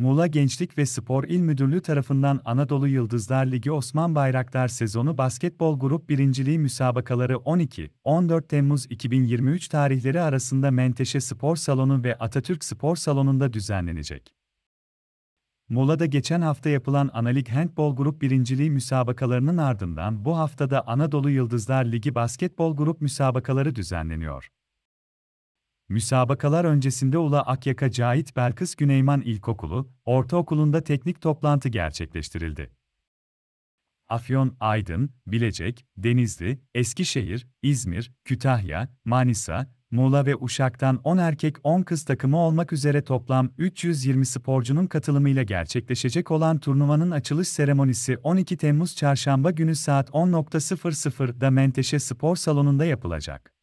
Muğla Gençlik ve Spor İl Müdürlüğü tarafından Anadolu Yıldızlar Ligi Osman Bayraktar sezonu basketbol grup birinciliği müsabakaları 12-14 Temmuz 2023 tarihleri arasında Menteşe Spor Salonu ve Atatürk Spor Salonu'nda düzenlenecek. Muğla'da geçen hafta yapılan Analig Handbol Grup birinciliği müsabakalarının ardından bu haftada Anadolu Yıldızlar Ligi basketbol grup müsabakaları düzenleniyor. Müsabakalar öncesinde Ula Akyaka Cahit Belkıs Güneyman İlkokulu, Ortaokulu'nda teknik toplantı gerçekleştirildi. Afyon, Aydın, Bilecek, Denizli, Eskişehir, İzmir, Kütahya, Manisa, Muğla ve Uşak'tan 10 erkek 10 kız takımı olmak üzere toplam 320 sporcunun katılımıyla gerçekleşecek olan turnuvanın açılış seremonisi 12 Temmuz Çarşamba günü saat 10.00'da Menteşe Spor Salonu'nda yapılacak.